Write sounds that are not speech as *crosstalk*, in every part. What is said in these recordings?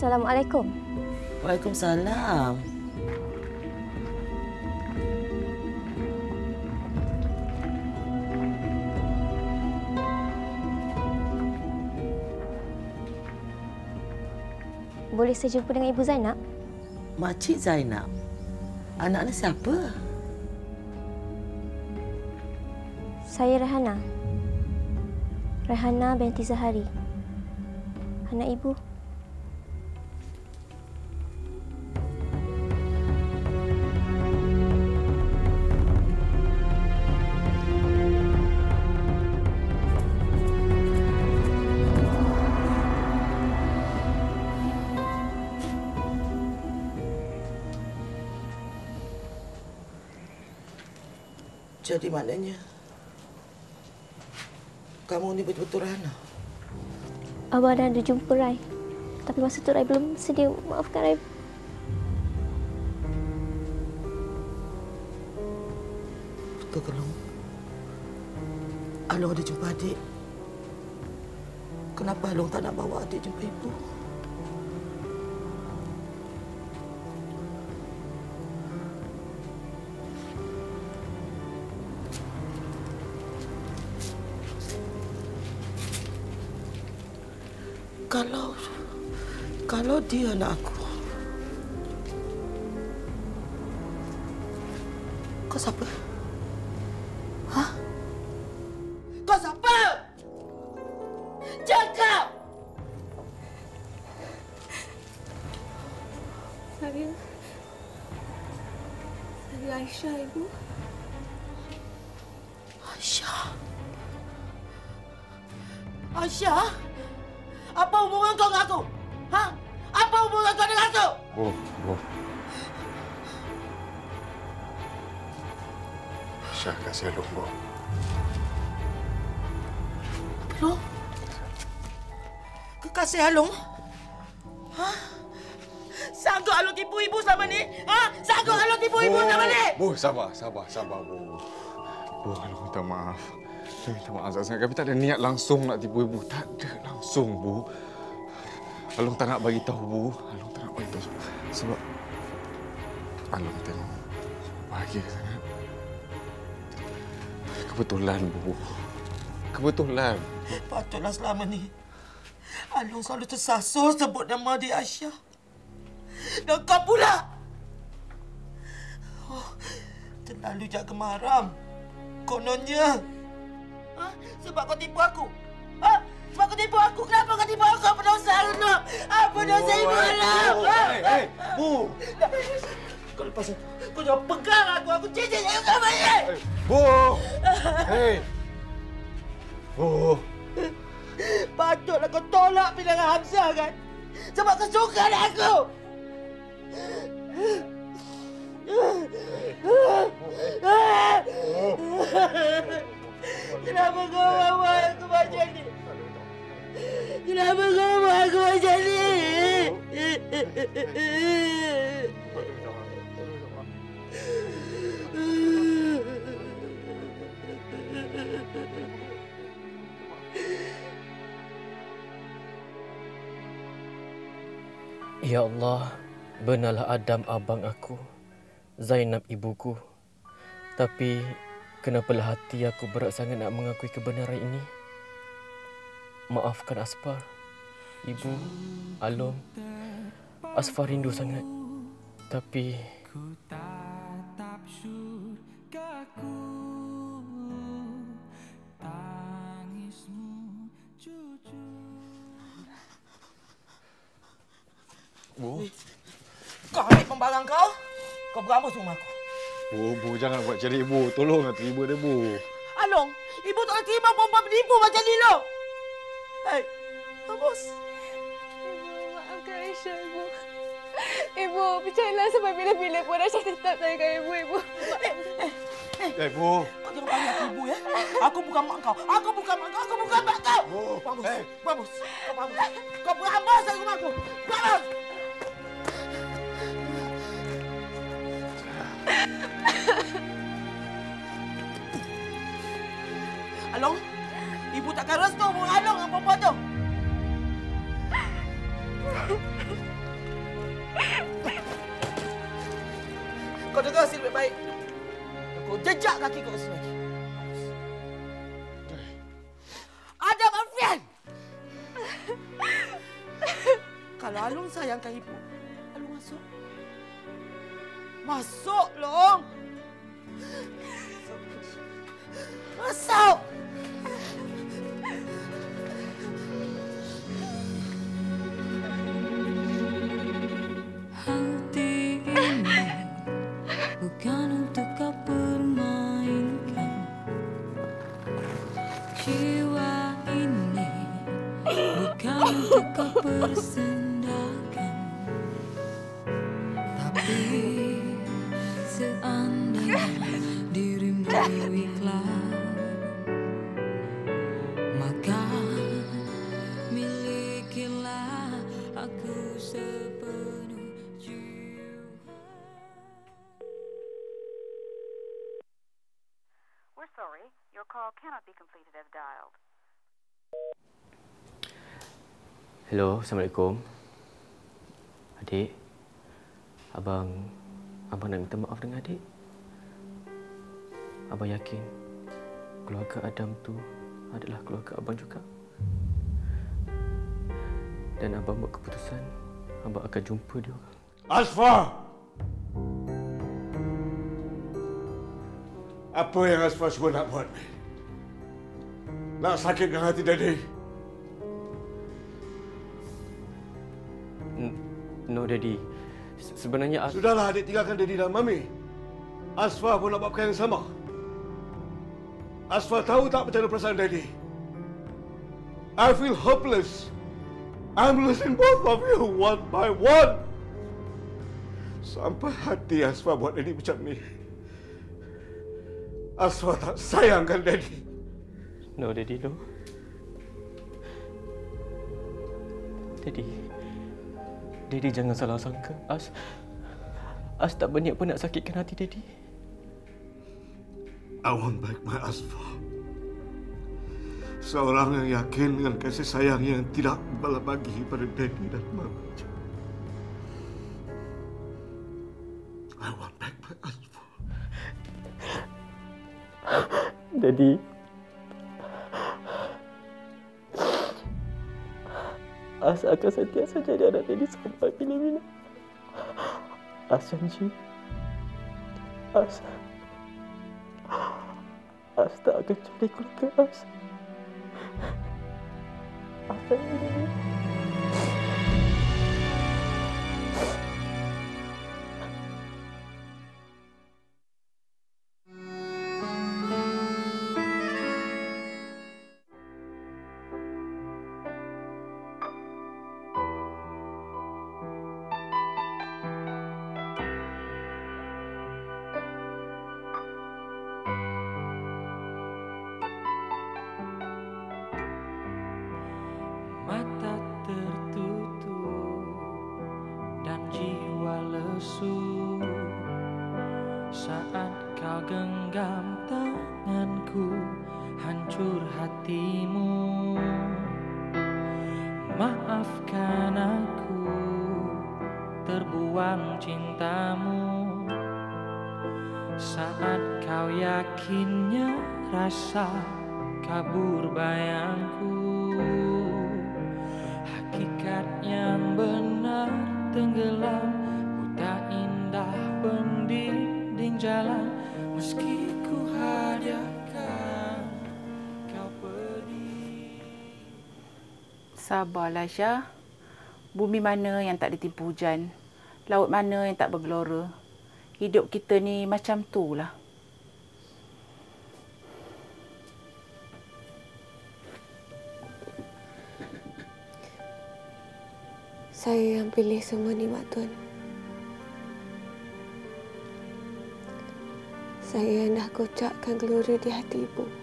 Assalamualaikum. Waalaikumsalam. Boleh saya jumpa dengan Ibu Zainab? Makcik Zainab. Anaknya siapa? Saya Rehana. Rehana binti Zahari. Anak ibu. Jadi maknanya kamu ni betul-betul Rana. Abang dah ada jumpa Rai. Tapi masa tu Rai belum sedia. Maafkan Rai. Betul ke Long? Along ada jumpa adik. Kenapa Along tak nak bawa adik jumpa ibu? Kalau kalau dia anak aku. Kau siapa? Kekasih Alung? Ha? Sanggup Alung tipu ibu selama ni? Ha? Sanggup Alung tipu ibu selama ni? Bu, sabar, sabar, sabar, Bu. Bu, Alung minta maaf. Saya minta maaf sangat. Kami tak ada niat langsung nak tipu ibu. Tak ada langsung, Bu. Alung tak nak bagi tahu, Bu. Alung tak nak bagi tahu. Sebab Alung tengok bahagia sangat. Kebetulan, Bu. Kebetulan. Patutlah selama ni Alung selalu tersasul sebut nama dia Aisyah. Dan kau pula. Oh, terlalu jaga maram. Kononnya. Ha? Sebab kau tipu aku. Ha? Sebab kau tipu aku. Kenapa kau tipu aku? Apa dosa Alung? Apa dosa ibu Alung? Ha? Hei, Bu! Kau lepas aku. Kau jangan pegang aku. Aku cicit yang kau balik. Bu! Hei! *laughs* Bu! *laughs* Patutlah kau tolak pilihan Hamzah kan? Sebab kau suka dengan aku. Kenapa kau bawa aku macam ni? Kenapa kau bawa aku macam ni? *laughs* Ya Allah, benarlah Adam abang aku, Zainab ibuku. Tapi kenapalah hati aku berat sangat nak mengakui kebenaran ini? Maafkan Asfar, ibu, Alom. Asfar rindu sangat. Tapi Ku tatap surgaku Bu, Kau ambil pembarang kau. Kau beramus rumah aku. Bu, Bu jangan buat cari ibu. Tolong lah terima dia, Bu. Along. Ibu tak terima perempuan penipu macam ni, Long. Hei, Amos. Ibu, maafkan Aisyah, Ibu. Ibu, percayalah sampai bila-bila pun Aisyah tetap sayangkan Ibu, Ibu. Eh, Bu. Kau jangan panggil aku ibu, ya. Aku bukan mak kau. Aku bukan mak kau. Aku bukan mak kau. Oh, Bagus. eh. Bagus. Kau bagus. Kau berambas dari rumah aku. Bagus. *laughs* Along, ibu takkan restu Along dengan perempuan tu. *laughs* Kau dengar sini baik-baik. Kau jejak kaki kau ke sini lagi. Adam Alfian! *laughs* Kalau Alung sayangkan ibu. Masuk, Long! Masuk! Hello, Assalamualaikum. Adik. Abang abang nak minta maaf dengan adik. Abang yakin keluarga Adam tu adalah keluarga abang juga. Dan abang buat keputusan abang akan jumpa dia orang. Asfar! Apa yang Asfar cuba nak buat? Nak sakitkan hati Daddy? Daddy. Se- Sebenarnya Sudahlah adik tinggalkan Daddy dan Mami. Asfar pun nak buat perkara yang sama. Asfar tahu tak macam mana perasaan Daddy. I feel hopeless. I'm losing both of you one by one. Sampai hati Asfar buat Daddy macam ni. Asfar tak sayangkan Daddy. No, Daddy, no. Daddy. Daddy jangan salah sangka. As As tak berniat pun nak sakitkan hati Daddy. I want back my Asfar. Seorang yang yakin dengan kasih sayang yang tidak balas bagi pada Daddy dan Mama. I want back my Asfar. Daddy. As akan sentiasa jadi anak Daddy sampai bila-bila. As janji. As. As tak akan cari keluarga As. As janji Sabarlah Syah. Bumi mana yang tak ditipu hujan? Laut mana yang tak bergelora? Hidup kita ni macam tu lah. Saya yang pilih semua ni, Mak Tuan. Saya yang dah kocakkan gelora di hati ibu.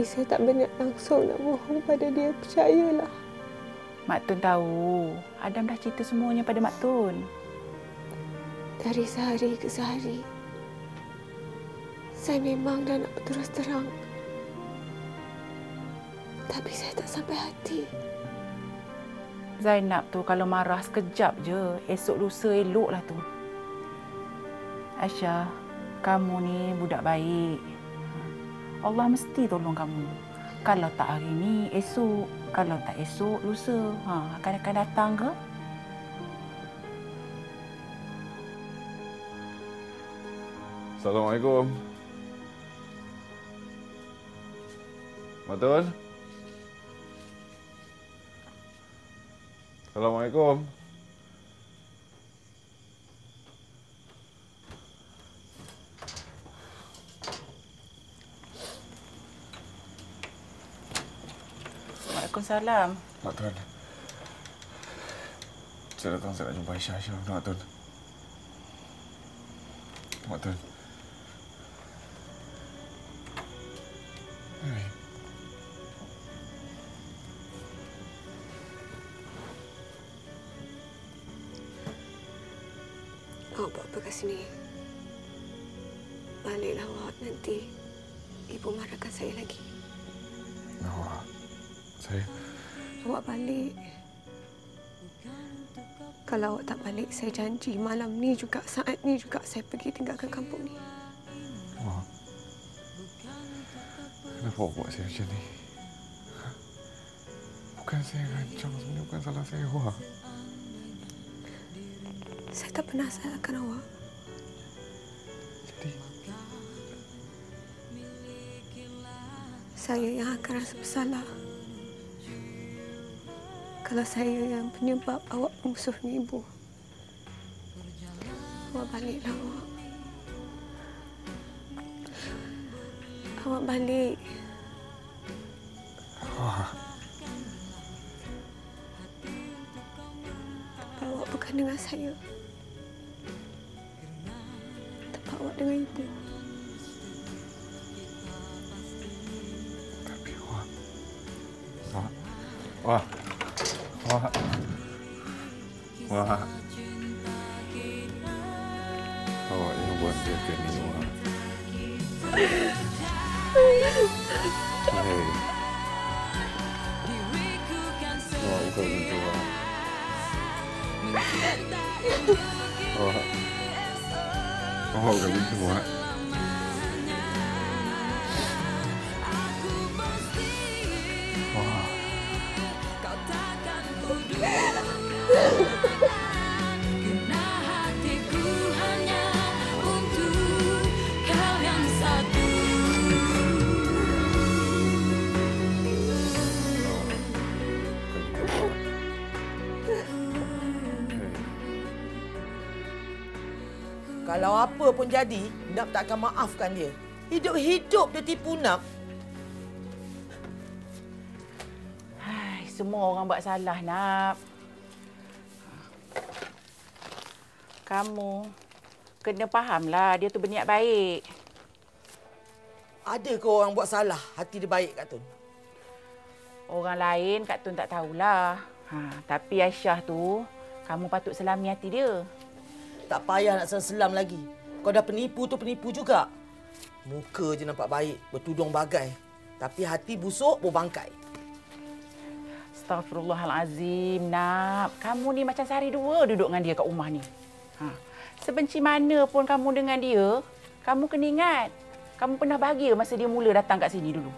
Tapi saya tak berniat langsung nak bohong pada dia. Percayalah. Mak Tun tahu. Adam dah cerita semuanya pada Mak Tun. Dari sehari ke sehari, saya memang dah nak berterus terang. Tapi saya tak sampai hati. Zainab tu kalau marah sekejap je, esok lusa eloklah tu. Aisyah, kamu ni budak baik. Allah mesti tolong kamu. Kalau tak hari ni, esok. Kalau tak esok, lusa. Ha, akan akan datang ke? Assalamualaikum. Matun? Assalamualaikum. Waalaikumsalam. Mak Tun. Saya datang saya nak jumpa Aisyah. Aisyah, Mak Tun. Mak Tun. Hai. Awak buat apa kat sini? Baliklah awak nanti. Ibu marahkan saya lagi. Awak. Saya... Awak balik. Kalau awak tak balik, saya janji malam ni juga, saat ni juga saya pergi tinggalkan kampung ni. Wah. Kenapa awak buat saya macam ni? Ha? Bukan saya rancang sebenarnya, bukan salah saya. Wah. Saya tak pernah salahkan awak. Jadi, Saya yang akan rasa bersalah. Kalau saya yang penyebab awak memusuhi ibu. Awak baliklah awak. Awak balik. wah. Tempat awak bukan dengan saya. Tempat awak dengan ibu. Tapi wah. Wah. Wah. Pun jadi, Nap tak akan maafkan dia. Hidup-hidup dia tipu Nap. Hai, semua orang buat salah, nak. Kamu kena fahamlah dia tu berniat baik. Ada ke orang buat salah, hati dia baik Kak Tun? Orang lain Kak Tun tak tahulah. Ha, tapi Aisyah tu, kamu patut selami hati dia. Tak payah nak selam lagi. Kau dah penipu tu penipu juga. Muka je nampak baik, bertudung bagai. Tapi hati busuk, berbangkai. Astaghfirullahalazim, Nak. Kamu ni macam sehari dua duduk dengan dia kat rumah ni. Ha. Sebenci mana pun kamu dengan dia, kamu kena ingat. Kamu pernah bahagia masa dia mula datang kat sini dulu.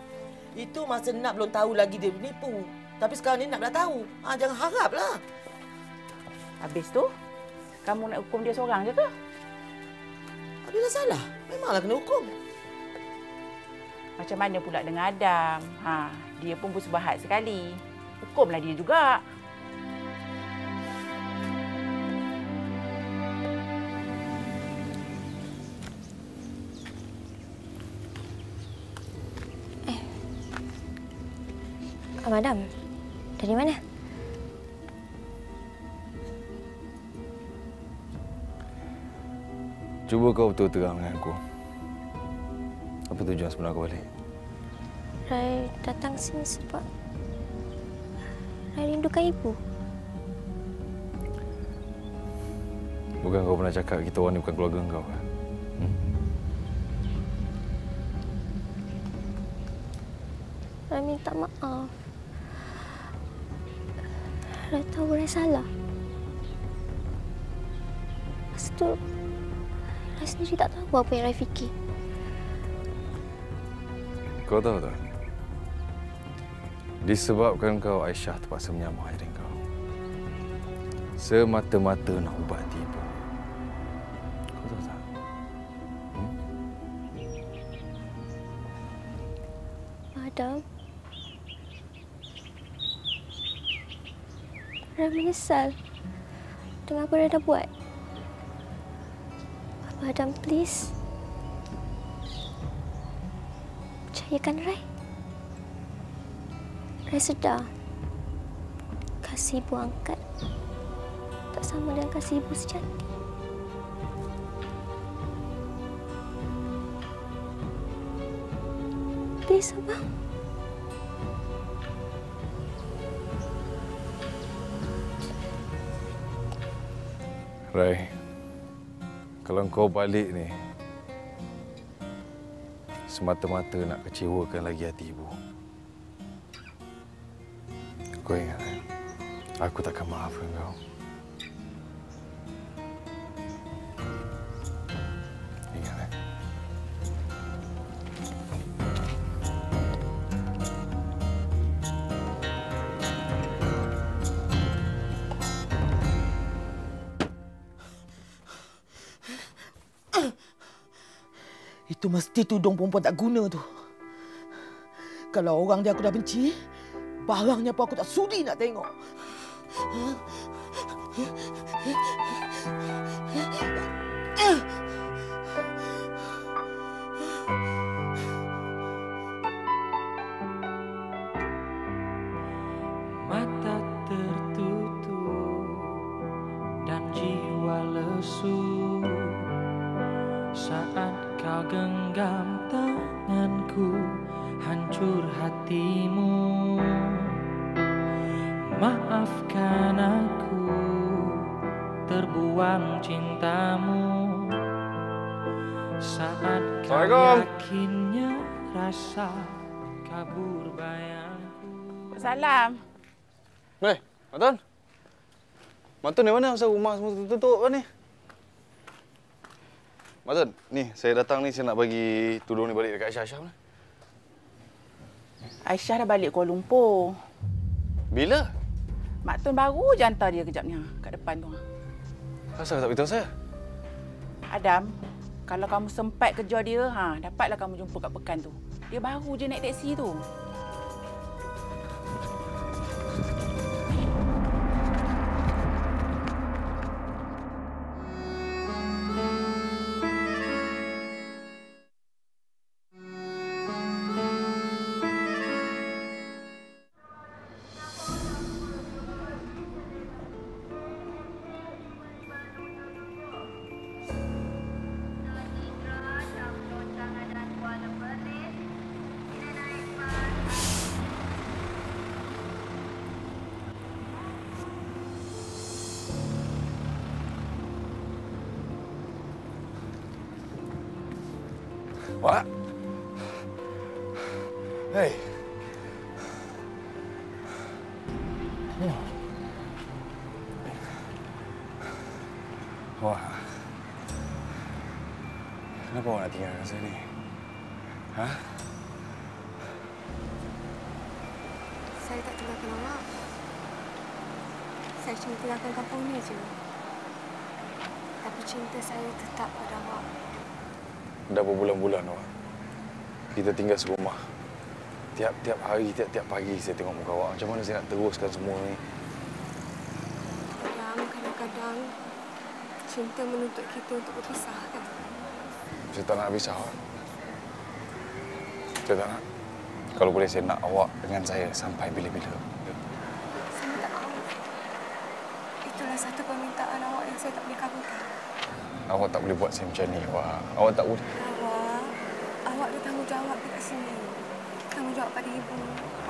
Itu masa Nap belum tahu lagi dia penipu. Tapi sekarang ni Nap dah tahu. Ha, jangan haraplah. Habis tu, kamu nak hukum dia seorang je ke? Habislah salah. Memanglah kena hukum. Macam mana pula dengan Adam? Ha, dia pun bersubahat sekali. Hukumlah dia juga. Madam, dari mana? Cuba kau betul terang dengan aku. Apa tujuan sebenar kau balik? Rai datang sini sebab Rai rindukan ibu. Bukan kau pernah cakap kita orang ni bukan keluarga kau kan? Rai minta maaf. Rai tahu Rai salah. Masa tu, Rai sendiri tak tahu apa yang Rai fikir. Kau tahu tak? Disebabkan kau Aisyah terpaksa menyamar diri kau. Semata-mata nak ubati ibu. Kau tahu tak? Madam. Rai menyesal dengan apa Rai dah buat. Madam, please. Percayakan Rai. Rai sedar. Kasih ibu angkat tak sama dengan kasih ibu sejati. Please, abang. Rai, kalau kau balik ni, semata-mata nak kecewakan lagi hati ibu. Kau ingat, eh? aku takkan maafkan kau. Itu mesti tudung perempuan tak guna tu. Kalau orang dia aku dah benci, barangnya pun aku tak sudi nak tengok. Mata Matan di mana? Masa rumah semua tutup kan ni? Matan, ni saya datang ni saya nak bagi tudung ni balik dekat Aisyah. Aisyah mana? Aisyah dah balik Kuala Lumpur. Bila? Mak Tun baru je hantar dia kejap ni ha, kat depan tu. ha. Kenapa tak beritahu saya? Adam, kalau kamu sempat kerja dia, ha, dapatlah kamu jumpa kat pekan tu. Dia baru je naik teksi tu. Saya tak tinggalkan awak. Saya cuma tinggalkan kampung ni je. Tapi cinta saya tetap pada awak. Dah berbulan-bulan awak. Kita tinggal serumah. Tiap-tiap hari, tiap-tiap pagi saya tengok muka awak. Macam mana saya nak teruskan semua ni? Kadang, kadang-kadang cinta menuntut kita untuk berpisah kan? Saya tak nak awak. Saya tak nak. Kalau boleh saya nak awak dengan saya sampai bila-bila. Saya minta maaf. Itulah satu permintaan awak yang saya tak boleh kabulkan. Awak tak boleh buat saya macam ni, awak. Awak tak boleh. Awak, awak ada tanggungjawab dekat sini. Tanggungjawab pada ibu,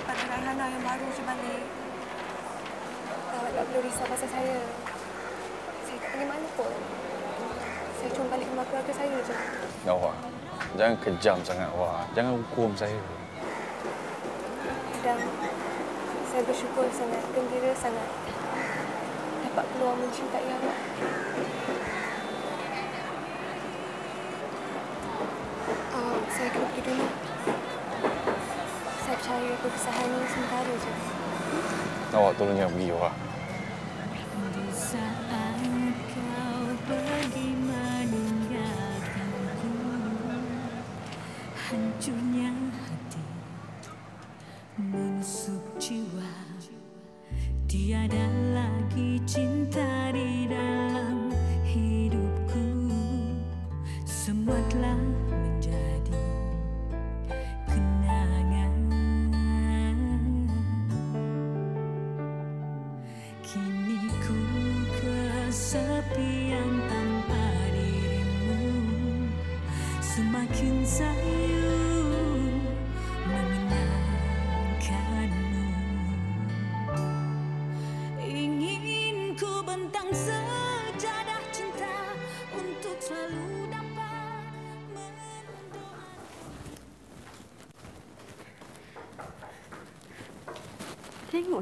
pada Raihana yang baru je balik. Awak tak perlu risau pasal saya. Saya tak pergi mana pun. Saya cuma balik rumah keluarga saya je. Awak, jangan kejam sangat awak. Jangan hukum saya. Dan saya bersyukur sangat, gembira sangat dapat peluang mencintai awak. Uh, saya kena pergi dulu. Saya percaya perpisahan ini sementara je. Awak tolong jangan pergi, meninggalkanku Hancurnya Tiada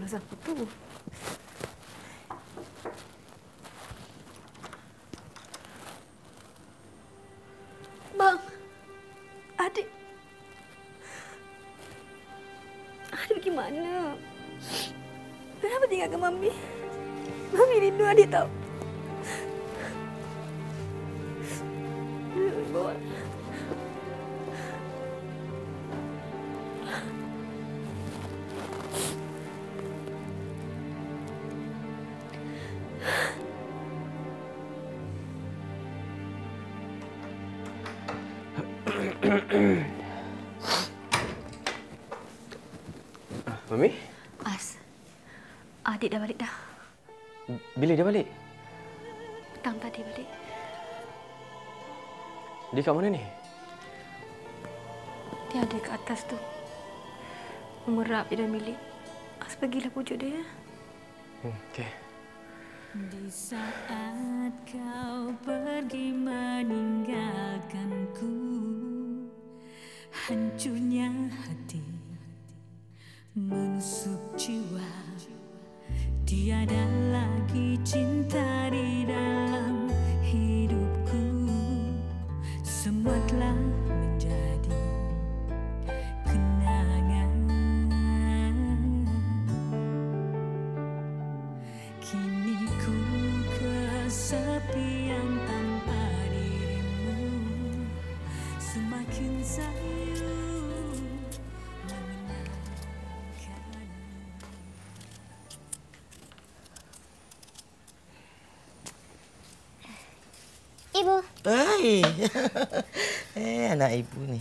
Tu. Bang, adik. Adik pergi mana? Kenapa tinggalkan Mami? Mami rindu adik tau. Bawa. Bila dia balik? Petang tadi balik. Dia kat mana ni? Dia ada kat atas tu. Memerap di dalam bilik. As pergilah pujuk dia. ya. Hmm, okey. Di saat kau pergi meninggalkanku Hancurnya hati menusuk jiwa Tiada lagi cinta di dalam hidupku. Semua telah *laughs* Eh, anak ibu ni.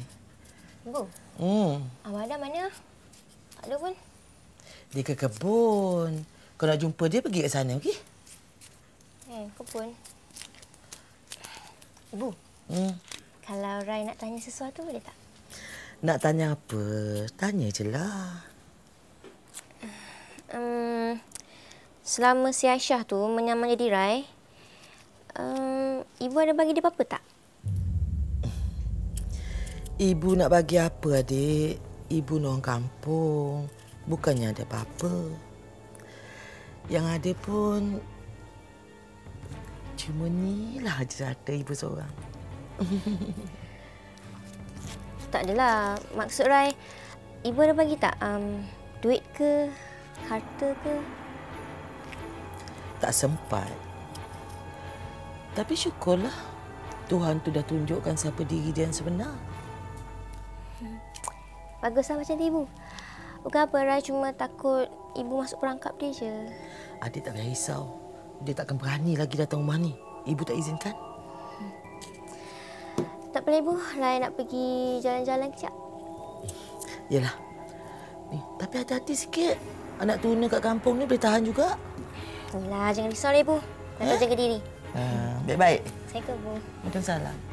Ibu, Hmm, Abang Adam mana? Tak ada pun. dia ke kebun. Kau nak jumpa dia pergi ke sana, okey? Eh, kau pun. Ibu, Hmm. kalau Rai nak tanya sesuatu boleh tak? Nak tanya apa? Tanya je lah. Um, selama si Aisyah tu menyamar jadi Rai, um, Ibu ada bagi dia apa-apa tak? Ibu nak bagi apa, adik? Ibu orang kampung. Bukannya ada apa-apa. Yang ada pun... Cuma ni lah je ada ibu seorang. *laughs* Tak adalah. Maksud Rai, Ibu ada bagi tak um, duit ke, harta ke? Tak sempat. Tapi syukurlah. Tuhan tu dah tunjukkan siapa diri dia yang sebenar. Baguslah macam tu Ibu. Bukan apa, Rai cuma takut Ibu masuk perangkap dia je. Adik tak payah risau. Dia takkan berani lagi datang rumah ni. Ibu tak izinkan. Tak apa Ibu, Rai nak pergi jalan-jalan kejap. Yalah, Tapi hati-hati sikit. Anak tuna kat kampung ni boleh tahan juga. Alah, jangan risau deh, Bu. Nak jaga diri. Ha, baik-baik. Saya ke, Bu. Waalaikumsalam.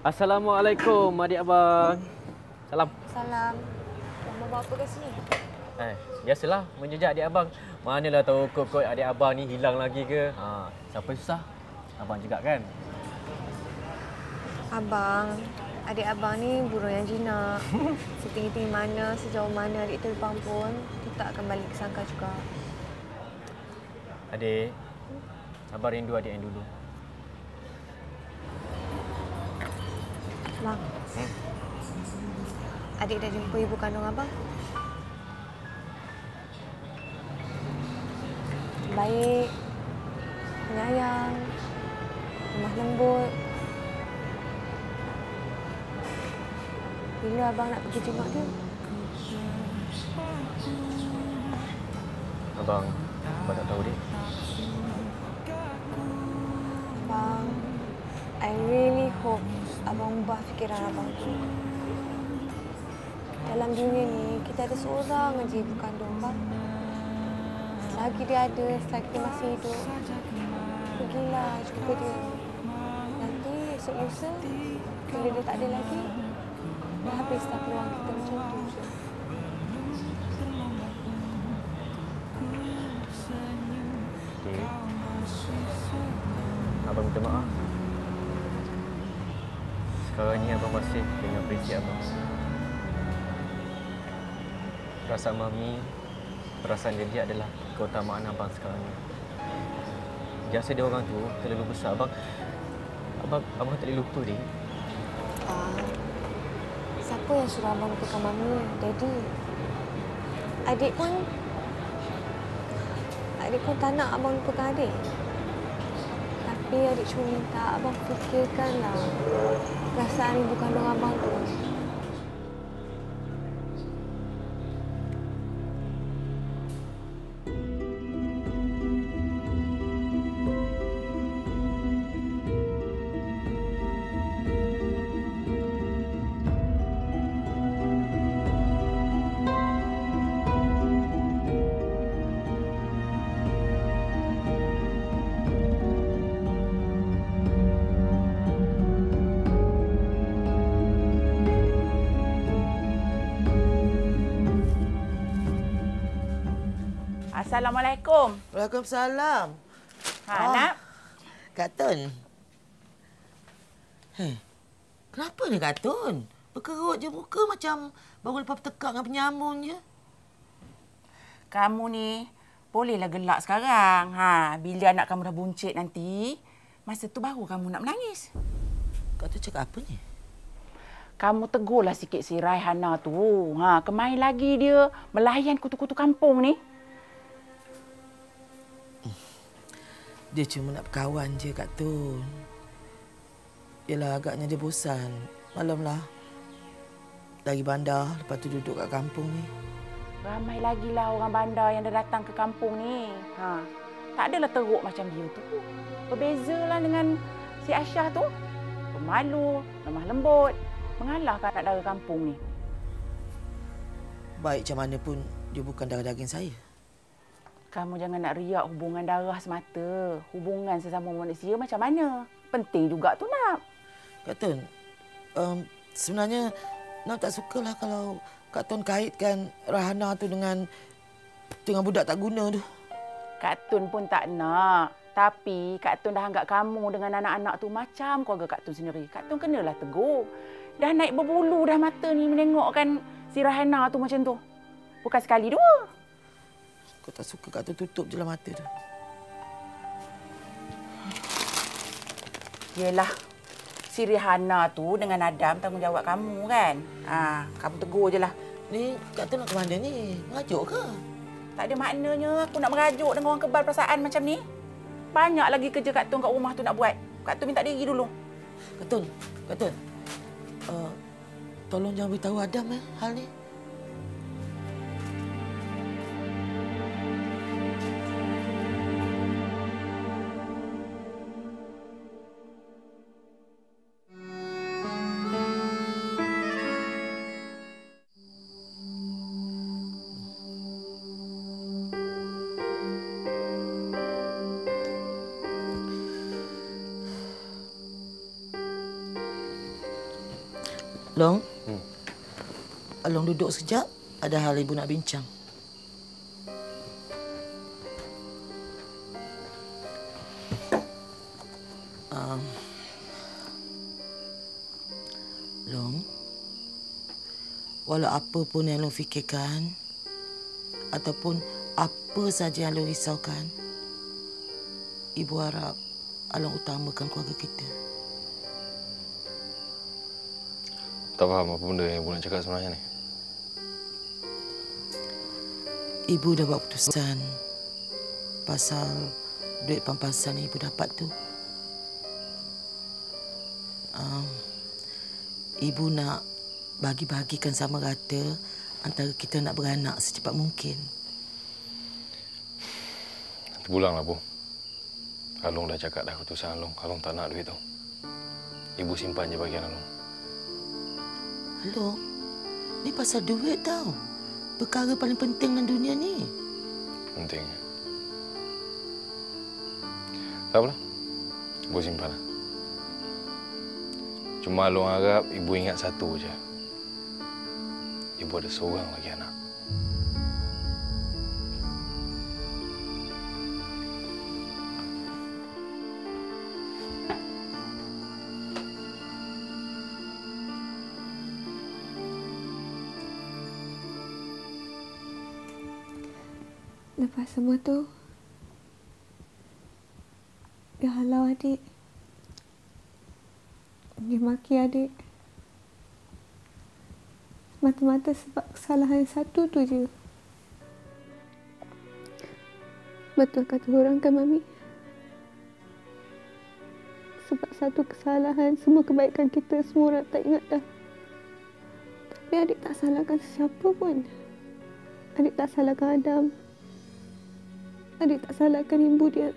Assalamualaikum adik abang. Salam. Salam. Mau bawa apa ke sini? Eh, biasalah menjejak adik abang. Manalah tahu kok adik abang ni hilang lagi ke. Ha, siapa susah? Abang juga kan? Abang, adik abang ni burung yang jinak. *laughs* Setinggi-tinggi mana, sejauh mana adik terbang pun, dia tak akan balik ke sangkar juga. Adik, abang rindu adik yang dulu. Bang, Hmm? adik dah jumpa ibu kandung abang? Baik, penyayang, lemah lembut. Bila abang nak pergi jumpa dia? Abang, abang tak tahu dik. Abang, I really hope abang ubah fikiran abang. Dalam dunia ni, kita ada seorang aja ibu kandung, bang. Selagi dia ada, selagi dia masih hidup, pergilah jumpa dia. Nanti esok lusa, bila dia tak ada lagi, dah habislah peluang kita macam tu. Dik. Abang minta maaf. Sekarang ni abang masih dengan prinsip abang. Perasaan mami, perasaan dia adalah keutamaan abang sekarang ni. Jasa dia orang tu terlalu besar. Abang, abang, abang tak boleh lupa, Dik. Ah, siapa yang suruh abang lupakan mami, daddy? Adik pun... Adik pun tak nak abang lupakan adik. Tapi adik cuma minta abang fikirkanlah perasaan ibu kandung abang tu. Assalamualaikum. Waalaikumsalam. Ha, Ah. nak? Kak Tun. Hei, kenapa ni Kak Tun? Berkerut je muka macam baru lepas bertekak dengan penyamun je. Kamu ni bolehlah gelak sekarang. Ha, bila anak kamu dah buncit nanti, masa tu baru kamu nak menangis. Kak Tun cakap apa ni? Kamu tegurlah sikit si Raihana tu. Ha, kemain lagi dia melayan kutu-kutu kampung ni. Dia cuma nak berkawan je Kak Tun. Yelah agaknya dia bosan. Malam lah. Dari bandar, lepas tu duduk kat kampung ni. Ramai lagi lah orang bandar yang dah datang ke kampung ni. Ha, tak adalah teruk macam dia tu. Berbezalah dengan si Aisyah tu. Pemalu, lemah lembut, mengalahkan anak dara kampung ni. Baik macam mana pun, dia bukan darah daging saya. Kamu jangan nak riak hubungan darah semata. Hubungan sesama manusia macam mana? Penting juga tu nak. Kak Tun, um, sebenarnya Nak tak sukalah kalau Kak Tun kaitkan Rahana tu dengan dengan budak tak guna tu. Kak Tun pun tak nak. Tapi Kak Tun dah anggap kamu dengan anak-anak tu macam keluarga Kak Tun sendiri. Kak Tun kenalah tegur. Dah naik berbulu dah mata ni menengokkan si Rahana tu macam tu. Bukan sekali dua. Kau tak suka Kak Tun tutup je lah mata tu. Yelah. Si Rihanna tu dengan Adam tanggungjawab kamu kan. Ha, kamu tegur je lah. Ni Kak Tun nak ke mana ni? Mengajuk ke? Tak ada maknanya aku nak merajuk dengan orang kebal perasaan macam ni. Banyak lagi kerja Kak Tun kat rumah tu nak buat. Kak Tun minta diri dulu. Kak Tun, Kak Tun. Uh, tolong jangan beritahu Adam eh, hal ni. Duduk sekejap. Ada hal ibu nak bincang. Um, Long, walau apa pun yang Long fikirkan ataupun apa saja yang Long risaukan, Ibu harap Along utamakan keluarga kita. Tak faham apa benda yang ibu nak cakap sebenarnya ni. Ibu dah buat keputusan pasal duit pampasan yang ibu dapat tu. Um, ibu nak bagi-bagikan sama rata antara kita nak beranak secepat mungkin. Terpulanglah, Bu. Along dah cakap dah keputusan Along. Along tak nak duit tu. Ibu simpan je bagian Along. Hello, ni pasal duit tau. Perkara paling penting dalam dunia ni. Penting. Tak apalah. Ibu simpan lah. Cuma Along harap ibu ingat satu je. Ibu ada seorang lagi anak. Lepas semua tu, dia halau adik. Dia maki adik. Mata-mata sebab kesalahan satu tu je. Betul kata orang kan, Mami? Sebab satu kesalahan, semua kebaikan kita semua orang tak ingat dah. Tapi adik tak salahkan sesiapa pun. Adik tak salahkan Adam. Adik tak salahkan ibu dia.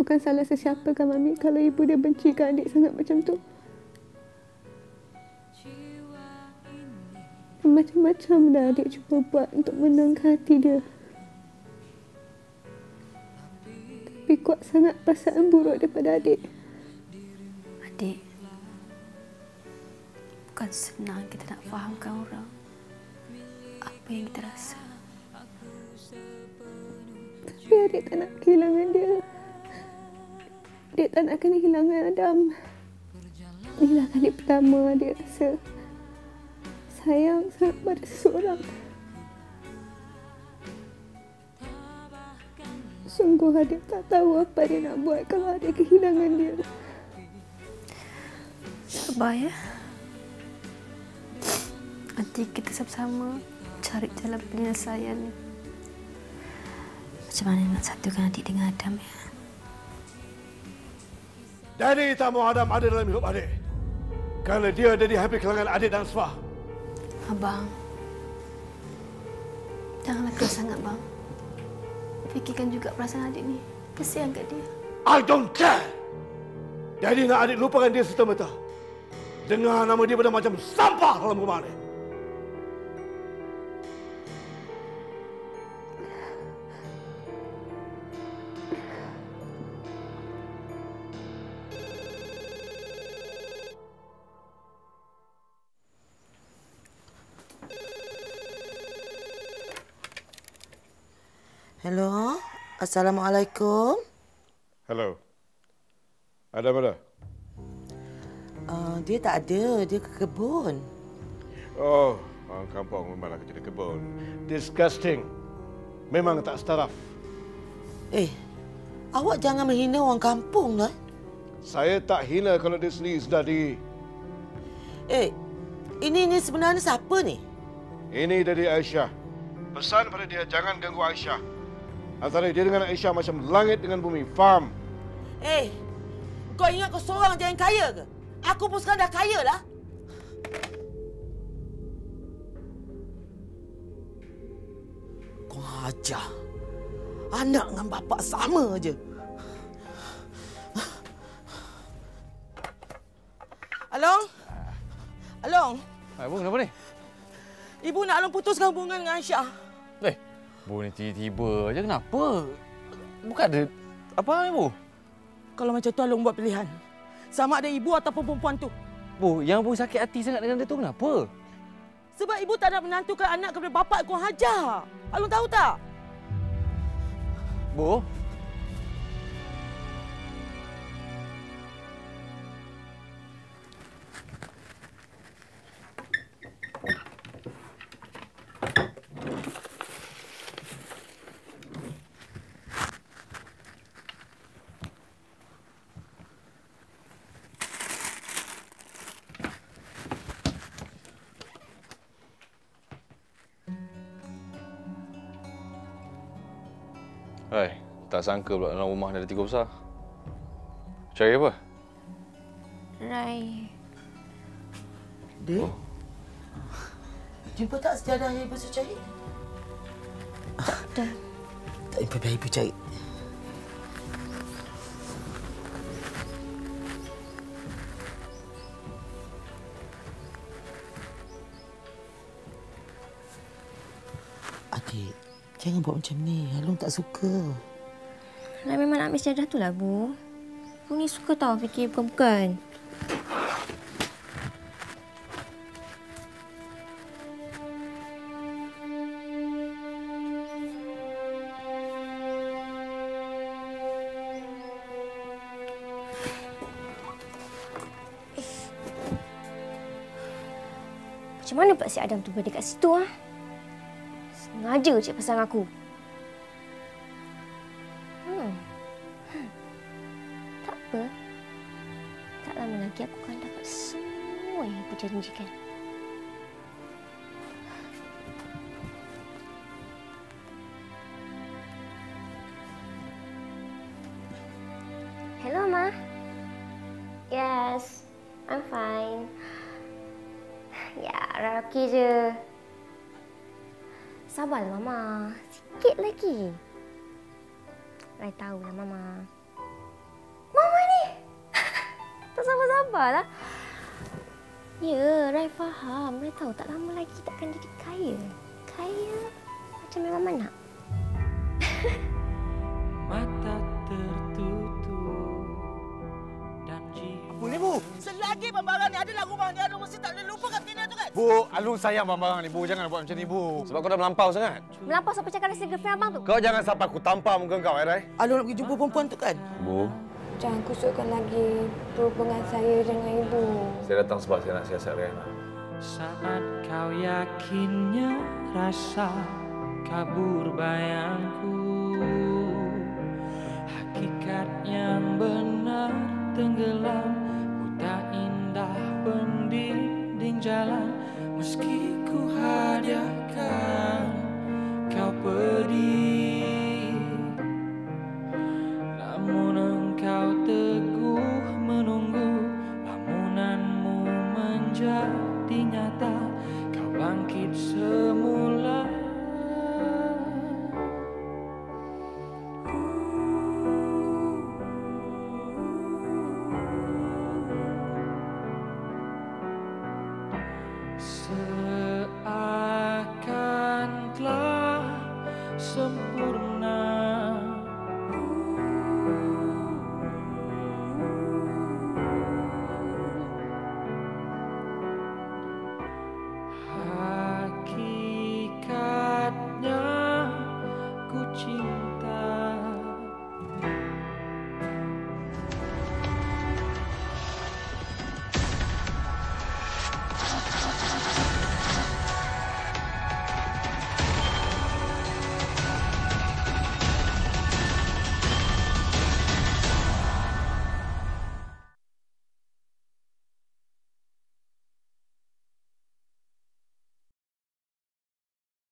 Bukan salah sesiapa kan Mami kalau ibu dia bencikan adik sangat macam tu. Macam-macam dah adik cuba buat untuk menangkan hati dia. Tapi kuat sangat perasaan buruk daripada adik. Adik, bukan senang kita nak fahamkan orang apa yang kita rasa. Tapi adik tak nak kehilangan dia. Adik tak nak kena kehilangan Adam. Inilah kali pertama adik rasa sayang sangat pada seseorang. Sungguh adik tak tahu apa dia nak buat kalau adik kehilangan dia. Sabar ya. Nanti kita sama-sama cari jalan penyelesaian ni. Macam mana nak satukan adik dengan Adam ya? Daddy tak mau Adam ada dalam hidup adik. Kerana dia jadi happy kehilangan adik dan Sfah. Abang. Janganlah keras sangat, bang. Fikirkan juga perasaan adik ni. Kesian kat dia. I don't care. Daddy nak adik lupakan dia serta-merta. Dengar nama dia pada macam sampah dalam rumah ni. Assalamualaikum. Hello. Ada? Uh, dia tak ada, dia ke kebun. Oh, orang kampung memanglah kerja di kebun. Disgusting. Memang tak setaraf. Eh, awak jangan menghina orang kampung lah. Saya tak hina kalau dia sendiri sudah di... Eh, ini ni sebenarnya siapa ni? Ini dari Aisyah. Pesan pada dia jangan ganggu Aisyah. Antara dia dengan Aisyah macam langit dengan bumi. Faham? Eh, kau ingat kau seorang je yang kaya ke? Aku pun sekarang dah kaya lah. Kau ajar. Anak dengan bapak sama je. Along? Along? Hai, Bu, kenapa ni? Ibu nak Along putuskan hubungan dengan Aisyah. Bu ni tiba-tiba je kenapa? Bukan ada apa ni, Bu? Kalau macam tu Along buat pilihan. sama ada ibu ataupun perempuan tu. Bu, yang bu sakit hati sangat dengan dia tu kenapa? Sebab ibu tak nak menantukan anak kepada bapak kau hajar. Alung tahu tak? Bu, Hai, tak sangka pula dalam rumah ni ada tiga besar. Cari apa? Rai, Dek. Oh. Jumpa tak sejadah yang ibu cari? dah. Tak jumpa biar ibu cari. Buat macam ni. Alung tak suka. Rai memang nak ambil sejadah tu lah, Bu. Bu ni suka tau fikir bukan-bukan. Macam mana pula si Adam tu berada kat situ ah? Sengaja cik pasang aku. Hmm. Hmm. Tak apa. Tak lama lagi aku akan dapat semua yang aku janjikan. Hello, Ma. Yes, I'm fine. Ya, okey je. Sabarlah, Mama. Sikit lagi. Rai tahulah, Mama. Mama ni! *laughs* tak sabar-sabarlah. Ya, Rai faham. Rai tahu tak lama lagi kita akan jadi kaya. Kaya macam yang Mama nak. *laughs* Bu, Alung sayang barang ni, Bu. Jangan buat macam ni, Bu. Sebab kau dah melampau sangat. Melampau sampai cakap rasa girlfriend abang tu. Kau jangan sampai aku tampar muka kau, eh, Rai. Alung nak pergi jumpa perempuan tu kan? Bu, Jangan kusutkan lagi perhubungan saya dengan ibu. saya datang sebab saya nak siasat Rihanna. Saat kau yakinnya rasa kabur bayangku Hakikat yang benar tenggelam Buta indah pendinding jalan Meski ku hadiahkan